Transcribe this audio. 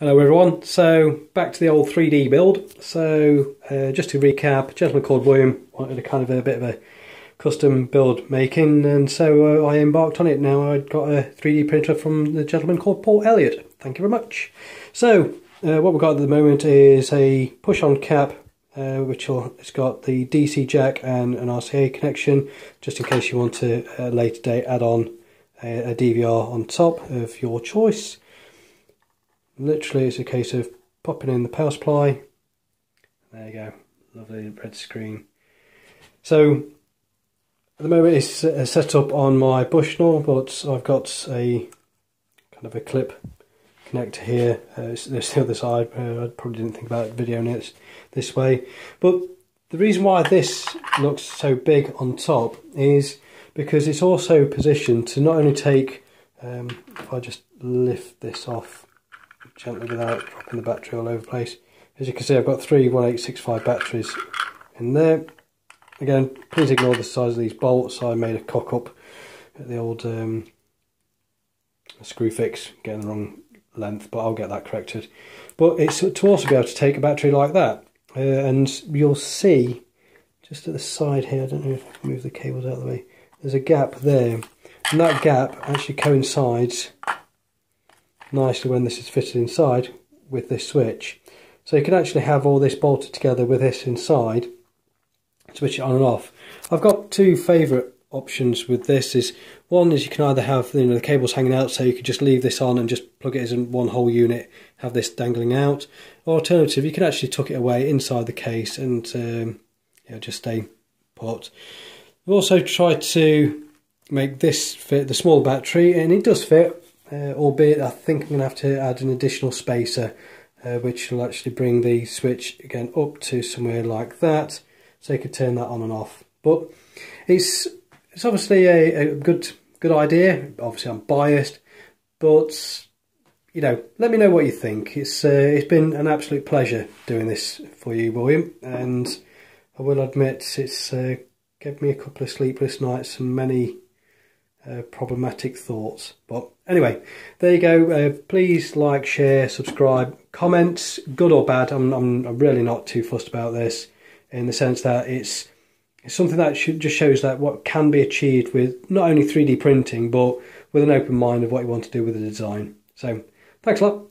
Hello everyone, so back to the old 3D build. So uh, just to recap, a gentleman called William wanted a kind of a bit of a custom build making and so uh, I embarked on it. Now I've got a 3D printer from the gentleman called Paul Elliott. Thank you very much. So uh, what we've got at the moment is a push-on cap uh, which it's got the DC jack and an RCA connection just in case you want to uh, later date add on a, a DVR on top of your choice literally it's a case of popping in the power supply. There you go. Lovely red screen. So at the moment it's uh, set up on my Bushnell but I've got a kind of a clip connector here. Uh, there's the other side uh, I probably didn't think about videoing it this way. But the reason why this looks so big on top is because it's also positioned to not only take um, if I just lift this off gently without dropping the battery all over the place. As you can see I've got three 1865 batteries in there. Again, please ignore the size of these bolts. I made a cock up at the old um, Screwfix, getting the wrong length, but I'll get that corrected. But it's to also be able to take a battery like that. Uh, and you'll see, just at the side here, I don't know if I can move the cables out of the way, there's a gap there. And that gap actually coincides nicely when this is fitted inside with this switch. So you can actually have all this bolted together with this inside, switch it on and off. I've got two favourite options with this is one is you can either have you know the cables hanging out so you could just leave this on and just plug it as in one whole unit have this dangling out or alternative you can actually tuck it away inside the case and um, know, just stay put. I've also tried to make this fit the small battery and it does fit uh, albeit I think I'm going to have to add an additional spacer uh, which will actually bring the switch again up to somewhere like that so you could turn that on and off. But it's it's obviously a, a good good idea. Obviously I'm biased but you know let me know what you think. It's uh, it's been an absolute pleasure doing this for you William and I will admit it's uh, given me a couple of sleepless nights and many uh, problematic thoughts. But anyway, there you go. Uh, please like, share, subscribe, comments, good or bad. I'm, I'm, I'm, really not too fussed about this in the sense that it's, it's something that should, just shows that what can be achieved with not only 3D printing, but with an open mind of what you want to do with the design. So thanks a lot.